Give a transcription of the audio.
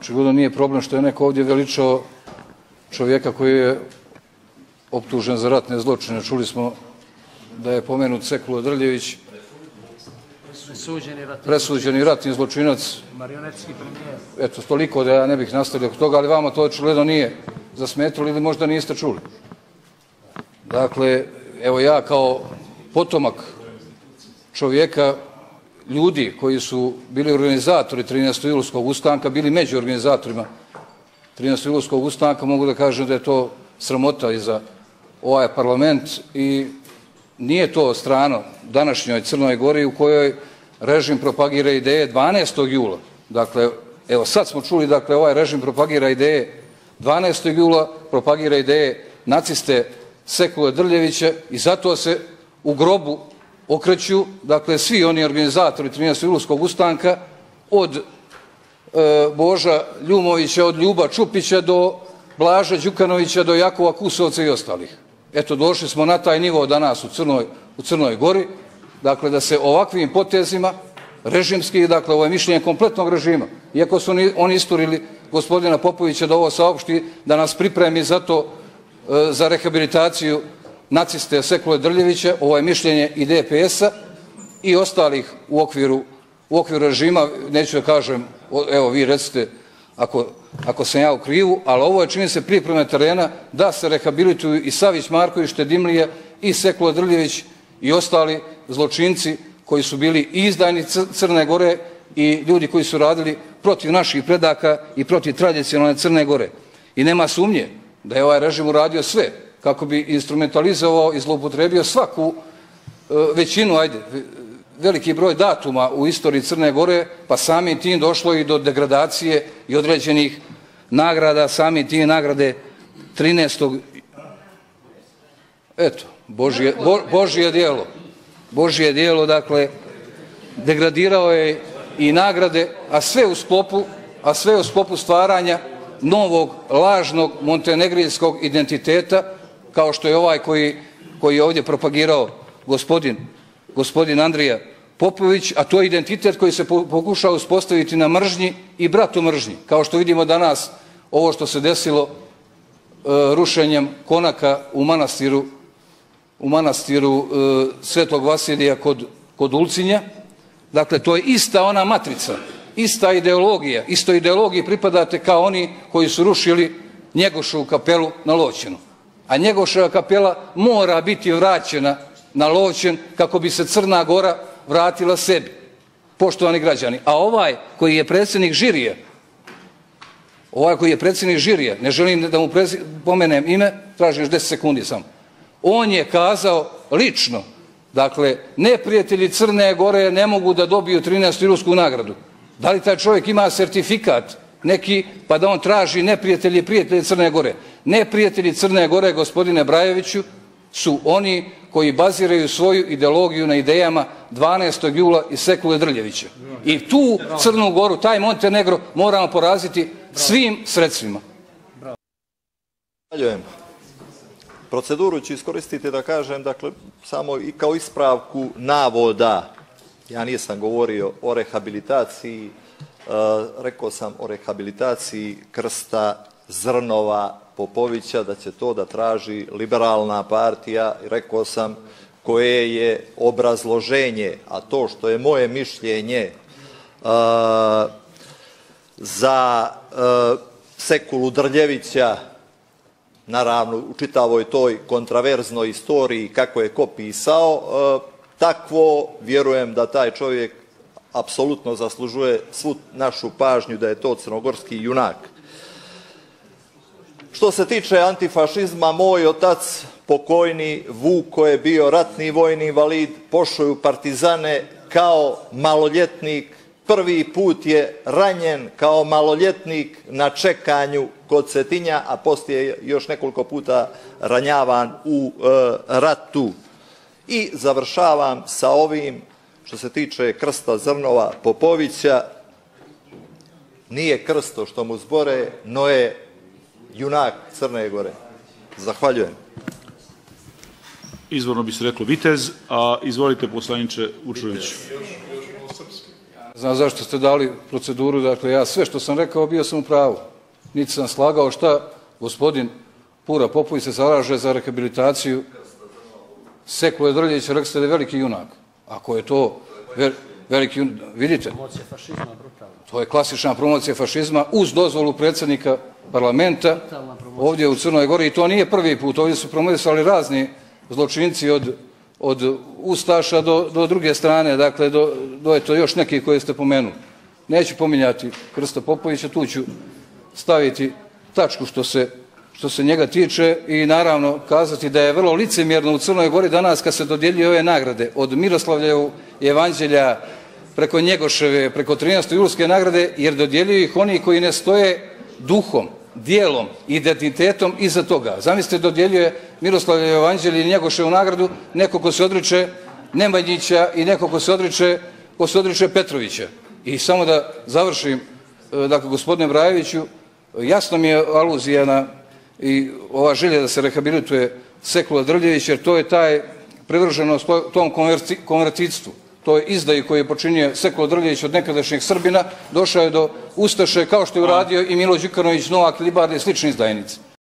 Očigledno nije problem što je neko ovdje veličao čovjeka koji je optužen za ratne zločine. Čuli smo da je pomenut Sekulo Drljević, presuđeni ratni zločinac. Marionetski premijer. Eto, toliko da ja ne bih nastavio toga, ali vama to očigledno nije zasmetilo ili možda niste čuli. Dakle, evo ja kao potomak čovjeka, ljudi koji su bili organizatori 13. julskog ustanka, bili među organizatorima 13. julskog ustanka, mogu da kažem da je to sramota i za ovaj parlament i nije to strano današnjoj Crnoj Gori u kojoj režim propagira ideje 12. jula. Dakle, evo sad smo čuli, dakle, ovaj režim propagira ideje 12. jula, propagira ideje naciste Sekule Drljevića i zato se u grobu okreću, dakle, svi oni organizatori 13. julskog ustanka od e, Boža Ljumovića, od Ljuba Čupića do Blaža Đukanovića, do Jakova Kusovca i ostalih. Eto, došli smo na taj nivo danas u Crnoj, u Crnoj Gori, dakle, da se ovakvim potezima režimskih, dakle, ovo je mišljenje kompletnog režima, iako su oni, oni isturili gospodina Popovića da ovo saopšti, da nas pripremi za to, e, za rehabilitaciju naciste Sekule Drljevića, ovo je mišljenje i DPS-a i ostalih u okviru, u okviru režima, neću da kažem, evo vi recite ako, ako sam ja u krivu, ali ovo je čini se pripreme terena da se rehabilituju i Savić Marković, Štedimlije i Sekula Drljević i ostali zločinci koji su bili izdajni Crne Gore i ljudi koji su radili protiv naših predaka i protiv tradicionalne Crne Gore. I nema sumnje da je ovaj režim uradio sve kako bi instrumentalizovao i zloupotrebio svaku e, većinu, ajde, veliki broj datuma u istoriji Crne Gore, pa sami tim došlo i do degradacije i određenih nagrada, sami tim nagrade 13. Eto, Božje, Bo, Božje dijelo. Božje dijelo, dakle, degradirao je i nagrade, a sve u sklopu, a sve u sklopu stvaranja novog, lažnog montenegrijskog identiteta, kao što je ovaj koji, koji je ovdje propagirao gospodin, gospodin Andrija Popović, a to je identitet koji se pokušao uspostaviti na mržnji i bratu mržnji. Kao što vidimo danas ovo što se desilo e, rušenjem konaka u manastiru u manastiru e, Svetog Vasilija kod, kod Ulcinja. Dakle, to je ista ona matrica, ista ideologija, isto ideologiji pripadate kao oni koji su rušili Njegošovu kapelu na Loćinu. A Njegoševa kapela mora biti vraćena na Loćen kako bi se Crna Gora vratila sebi. Poštovani građani, a ovaj koji je predsjednik žirije, ovaj koji je predsjednik žirije, ne želim da mu pomenem ime, tražim još 10 sekundi samo, on je kazao lično, dakle, neprijatelji Crne Gore ne mogu da dobiju 13. rusku nagradu. Da li taj čovjek ima sertifikat neki, pa da on traži neprijatelji prijatelji Crne Gore? Neprijatelji Crne Gore, gospodine Brajeviću, su oni koji baziraju svoju ideologiju na idejama 12. jula i Sekule Drljevića. I tu Crnu Goru, taj Montenegro, moramo poraziti svim sredstvima. Zahvaljujem. Proceduru ću iskoristiti da kažem, dakle, samo i kao ispravku navoda. Ja nisam govorio o rehabilitaciji, e, rekao sam o rehabilitaciji krsta Zrnova Popovića, da će to da traži liberalna partija. Rekao sam koje je obrazloženje, a to što je moje mišljenje uh, za Sekulu Drljevića, naravno u čitavoj toj kontraverznoj istoriji kako je ko pisao, takvo vjerujem da taj čovjek apsolutno zaslužuje svu našu pažnju da je to crnogorski junak. Što se tiče antifašizma, moj otac, pokojni Vuk, koji je bio ratni vojni invalid, pošao u partizane kao maloljetnik, prvi put je ranjen kao maloljetnik na čekanju kod Cetinja, a poslije je još nekoliko puta ranjavan u e, ratu. I završavam sa ovim, što se tiče krsta Zrnova Popovića, nije krsto što mu zbore, no je junak Crne Gore. Zahvaljujem. Izvorno bi se reklo Vitez, a izvolite poslaniče Učović. Znam zašto ste dali proceduru, dakle ja sve što sam rekao bio sam u pravu. Niti sam slagao šta gospodin Pura Popović se zalaže za rehabilitaciju Sekule Drljevića, rekli ste da je veliki junak. Ako je to ver, veliki junak, vidite, to je klasična promocija fašizma uz dozvolu predsjednika parlamenta ovdje u Crnoj Gori i to nije prvi put, ovdje su promovisali razni zločinci od od Ustaša do, do druge strane, dakle, do, do eto još neki koje ste pomenuli. Neću pominjati Krsta Popovića, tu ću staviti tačku što se, što se njega tiče i naravno kazati da je vrlo licemjerno u Crnoj Gori danas kad se dodjeljuje ove nagrade od Miroslavljevu evanđelja preko Njegoševe, preko 13. julske nagrade, jer dodjeljuju ih oni koji ne stoje duhom, dijelom, identitetom iza toga. Zamislite, dodjeljuje Miroslav Evanđelje i Njegoševu nagradu neko ko se odriče Nemanjića i neko ko se odriče, ko se odriče Petrovića. I samo da završim, e, dakle, gospodine Brajeviću, jasno mi je aluzija na i ova želja da se rehabilituje Sekula Drljević, jer to je taj privrženost tom konvertictvu je izdaji koji je počinio Sekula Drljević od nekadašnjeg Srbina, došao je do Ustaše kao što je uradio i Milo Đukanović, Novak Libarde i slični izdajnici.